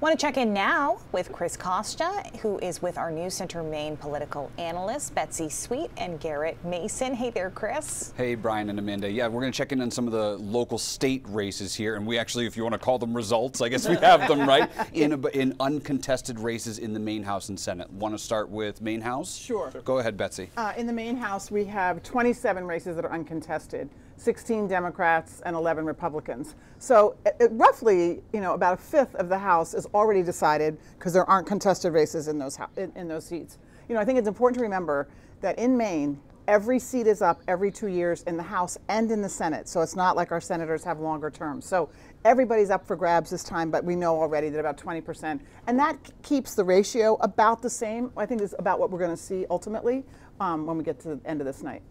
Want to check in now with Chris Costa, who is with our News Center Maine political analyst, Betsy Sweet and Garrett Mason. Hey there, Chris. Hey, Brian and Amanda. Yeah, we're going to check in on some of the local state races here. And we actually, if you want to call them results, I guess we have them, right? In, a, in uncontested races in the Maine House and Senate. Want to start with Maine House? Sure. Go ahead, Betsy. Uh, in the Maine House, we have 27 races that are uncontested. 16 Democrats and 11 Republicans. So roughly, you know, about a fifth of the House is already decided because there aren't contested races in those in, in those seats. You know, I think it's important to remember that in Maine, every seat is up every two years in the House and in the Senate. So it's not like our senators have longer terms. So everybody's up for grabs this time, but we know already that about 20%. And that keeps the ratio about the same. I think is about what we're going to see ultimately um, when we get to the end of this night.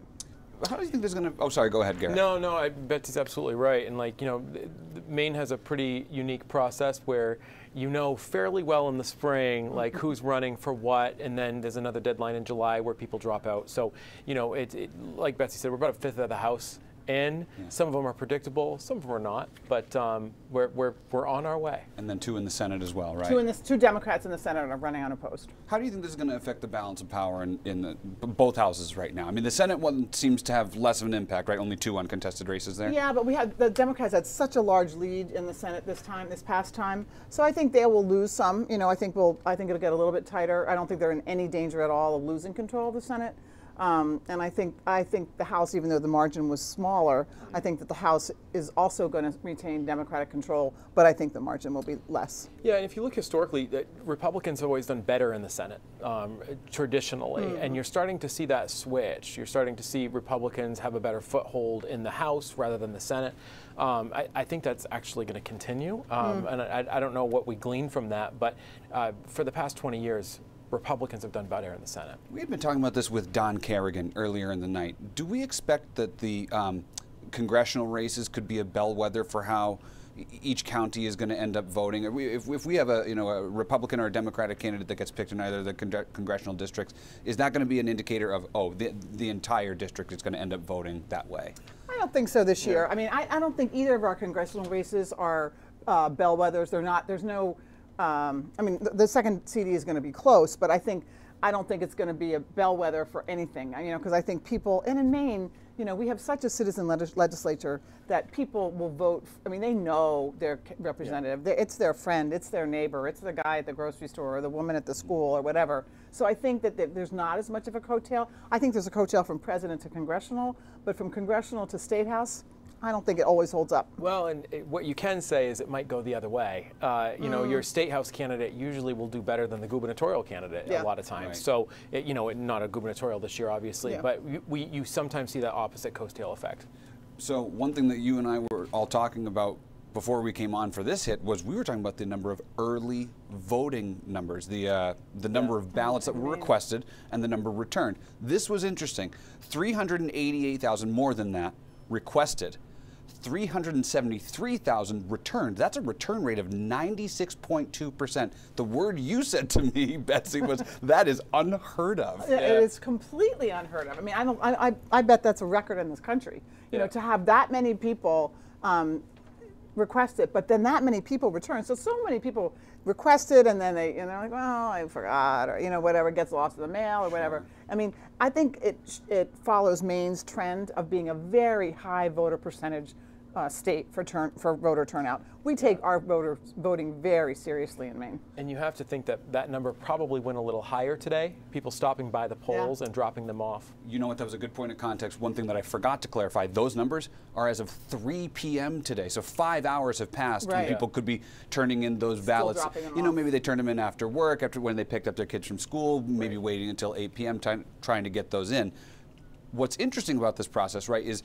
How do you think this is going to? Oh, sorry. Go ahead, Garrett. No, no. I, Betsy's absolutely right. And like you know, Maine has a pretty unique process where you know fairly well in the spring like mm-hmm. who's running for what, and then there's another deadline in July where people drop out. So you know, it, it like Betsy said, we're about a fifth of the House in. Yeah. Some of them are predictable, some of them are not, but um, we're, we're, we're on our way. And then two in the Senate as well, right? Two, in the, two Democrats in the Senate are running unopposed. How do you think this is going to affect the balance of power in, in the, both houses right now? I mean, the Senate one seems to have less of an impact, right? Only two uncontested races there. Yeah, but we had the Democrats had such a large lead in the Senate this time, this past time. So I think they will lose some. You know, I think we'll, I think it'll get a little bit tighter. I don't think they're in any danger at all of losing control of the Senate. Um, and I think I think the House, even though the margin was smaller, I think that the House is also going to retain Democratic control, but I think the margin will be less. Yeah, and if you look historically, Republicans have always done better in the Senate um, traditionally, mm. and you're starting to see that switch. You're starting to see Republicans have a better foothold in the House rather than the Senate. Um, I, I, think that's actually going to continue, um, mm. and I, I, don't know what we glean from that, but uh, for the past 20 years, Republicans have done better in the Senate. We had been talking about this with Don Carrigan earlier in the night. Do we expect that the um, congressional races could be a bellwether for how each county is going to end up voting. If, if, we have a you know a Republican or a Democratic candidate that gets picked in either of the con congressional districts, is that going to be an indicator of oh the the entire district is going to end up voting that way? I don't think so this year. Yeah. I mean, I, I, don't think either of our congressional races are uh, bellwethers. They're not. There's no um, I mean, the, the, second CD is going to be close, but I think I don't think it's going to be a bellwether for anything. You know, because I think people, and in Maine, you know, we have such a citizen legislature that people will vote. I mean, they know their representative. Yeah. It's their friend. It's their neighbor. It's the guy at the grocery store or the woman at the school or whatever. So I think that there's not as much of a coattail. I think there's a coattail from president to congressional, but from congressional to state house, I don't think it always holds up. Well, and it, what you can say is it might go the other way. Uh, you mm. know, your state house candidate usually will do better than the gubernatorial candidate yeah. a lot of times. Right. So, it, you know, not a gubernatorial this year, obviously, yeah. but we, you sometimes see that opposite coattail effect. So, one thing that you and I were all talking about before we came on for this hit was we were talking about the number of early voting numbers, the uh, the number yeah. of ballots that were requested and the number returned. This was interesting. 388,000 more than that requested. 373,000 returned. That's a return rate of 96.2%. The word you said to me, Betsy, was that is unheard of. It yeah. is completely unheard of. I mean, I don't. I, I, I, bet that's a record in this country. You yeah. know, to have that many people um, request it, but then that many people return. So so many people requested, and then they, you know, like, well, I forgot, or you know, whatever gets lost in the mail or whatever. I mean, I think it it follows Maine's trend of being a very high voter percentage uh, state for turn for voter turnout. We take our voter voting very seriously in Maine. And you have to think that that number probably went a little higher today. People stopping by the polls yeah. and dropping them off. You know what? That was a good point of context. One thing that I forgot to clarify: those numbers are as of 3 p.m. today. So five hours have passed right. when people yeah. could be turning in those ballots. You know, maybe they turned them in after work, after when they picked up their kids from school, maybe right. waiting until 8 p.m. Time, trying to get those in. What's interesting about this process, right, is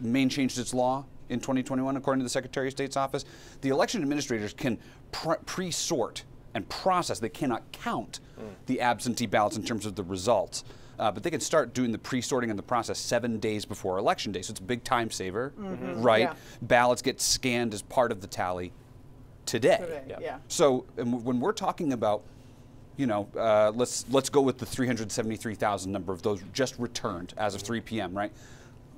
Maine changed its law in 2021, according to the Secretary of State's office. The election administrators can pre sort and process, they cannot count mm. the absentee ballots in terms of the results. Uh, but they can start doing the pre-sorting and the process seven days before election day. So it's a big time saver, mm -hmm. right? Yeah. Ballots get scanned as part of the tally today. today yeah. yeah. So when we're talking about, you know, uh, let's let's go with the 373,000 number of those just returned as of 3 p.m. Right?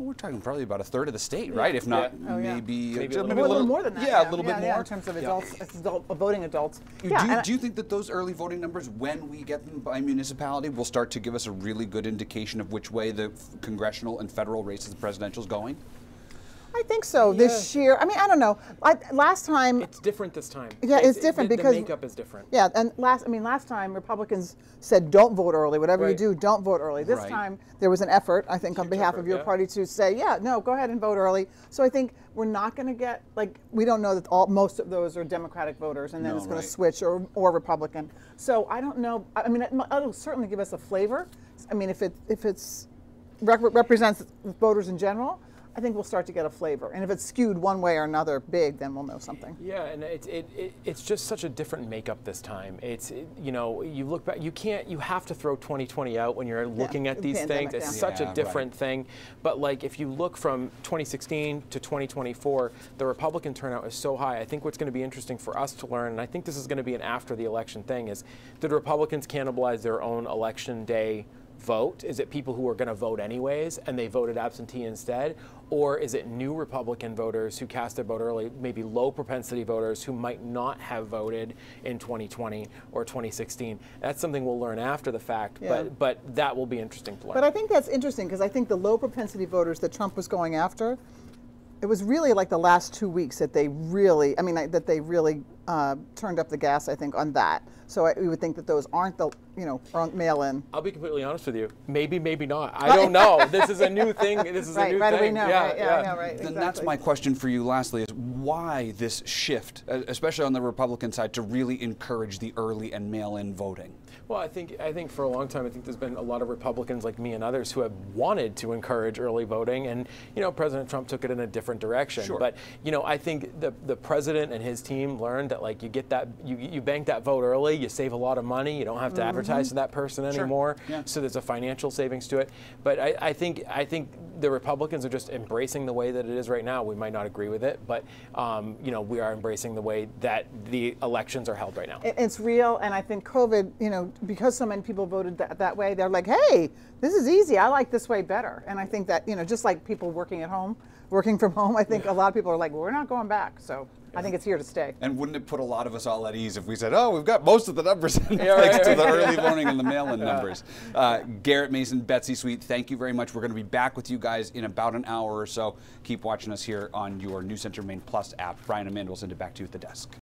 Well, we're talking probably about a third of the state, right? If not, Oh, yeah. maybe, Maybe uh, a little maybe a little more than that. Yeah, a little bit yeah, more. in terms of adults, adult, voting adults. Do, yeah, you, do you think that those early voting numbers, when we get them by municipality, will start to give us a really good indication of which way the congressional and federal races, the presidential, is going? I think so. This year, I mean, I don't know. I, last time, It's different this time. Yeah, it's different the, because- the makeup is different. yeah, and last, I mean, last time Republicans said don't vote early. Whatever you do, don't vote early. This Right. time there was an effort, I think, on behalf effort, of your yeah. party to say, yeah, no, go ahead and vote early. So I think we're not going to get like we don't know that all most of those are Democratic voters, and then No, it's going right. to switch or or Republican. So I don't know. I I mean, it, it'll certainly give us a flavor. I mean, if it if it's rep- represents voters in general. I think we'll start to get a flavor. And if it's skewed one way or another big, then we'll know something. Yeah, and it's it, it, it's just such a different makeup this time. It's it, you know you look back, you can't you have to throw 2020 out when you're looking at these pandemic, things. It's yeah. such Yeah, a different thing. But like if you look from 2016 to 2024, the Republican turnout is so high. I think what's going to be interesting for us to learn, and I think this is going to be an after the election thing, is did Republicans cannibalize their own election day? Vote? Is it people who are going to vote anyways and they voted absentee instead? Or is it new Republican voters who cast their vote early, maybe low propensity voters who might not have voted in 2020 or 2016? That's something we'll learn after the fact, Yeah. but, but that will be interesting to learn. But I think that's interesting because I think the low propensity voters that Trump was going after, it was really like the last two weeks that they really, I mean, I- that they really uh, turned up the gas, I think, on that. So I, we would think that those aren't the, you know, aren't mail in. I'll be completely honest with you. Maybe, maybe not. I don't know. this is a new thing. This is Right, a new right, we thing. know, yeah, right, yeah, I know, right. Then that's my question for you lastly is why this shift, uh, especially on the Republican side, to really encourage the early and mail-in voting? Well, I think I think for a long time, I think there's been a lot of Republicans like me and others who have wanted to encourage early voting, and you know, President Trump took it in a different direction. Sure. But you know, I think the the president and his team learned that like you get that you you bank that vote early, you save a lot of money, you don't have to advertise to that person anymore. Yeah. So there's a financial savings to it. But I, I think I think the Republicans are just embracing the way that it is right now. We might not agree with it, but um, you know, we are embracing the way that the elections are held right now. It's real, and I think COVID, you know, because so many people voted that, that way, they're like, hey, this is easy. I like this way better. And I think that, you know, just like people working at home, working from home, I think a lot of people are like, well, we're not going back. So I think it's here to stay. And wouldn't it put a lot of us all at ease if we said, oh, we've got most of the numbers in Yeah, thanks right, to the early voting and the mail-in numbers? Uh, Garrett Mason, Betsy Sweet, thank you very much. We're going to be back with you guys in about an hour or so. Keep watching us here on your New Center Maine Plus app. Brian Amanda will send it back to you at the desk.